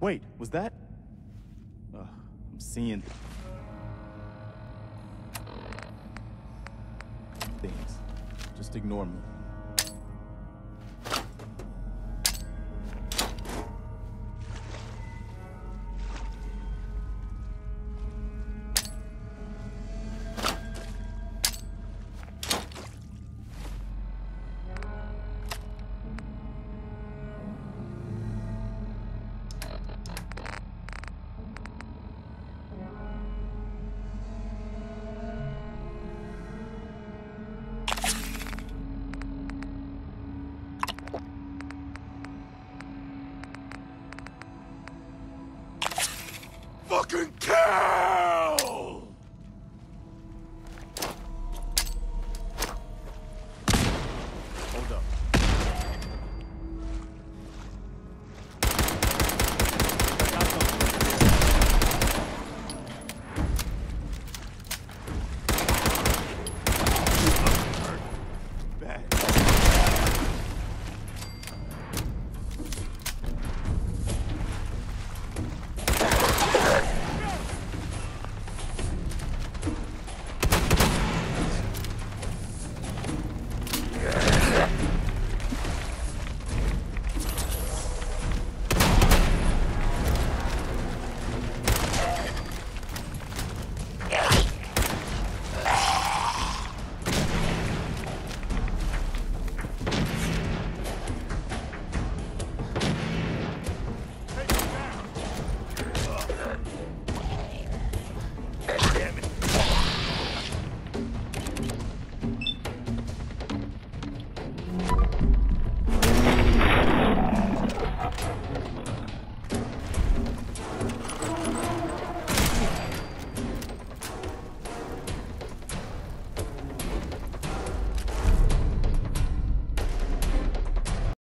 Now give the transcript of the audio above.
Wait, was that? Ugh, I'm seeing things. Just ignore me. Fucking care!